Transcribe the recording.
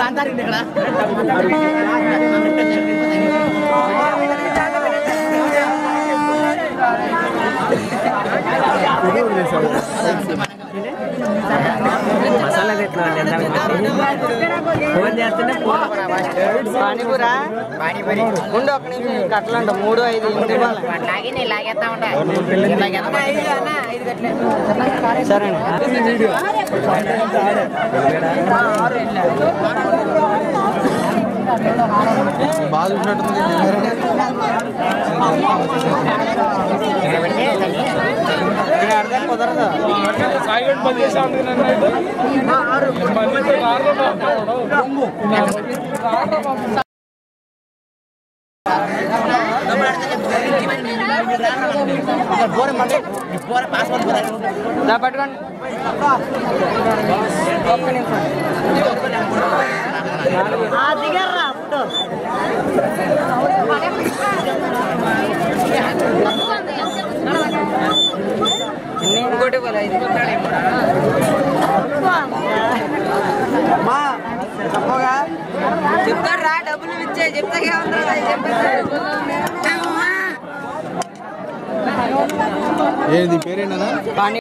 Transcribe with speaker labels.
Speaker 1: తాంతారు ఇక్కడ Thank you. Masala phone చేస్తేనే పానీపూరా? పానీపూరి. ఉండు ఒక నిమిషం కట్టలంట మూడు ఐదు సరే
Speaker 2: బాగా చూసినట్టుంది.
Speaker 1: అర్థం కుదరదు
Speaker 3: సాయిగడ్ బంద్ చేసా
Speaker 1: పట్టుకోండి ఒక్క నిమిషం చెప్తాడు రా డబ్బులు ఇచ్చే చెప్తా
Speaker 2: ఏంది పేరేంటనా
Speaker 1: పానీ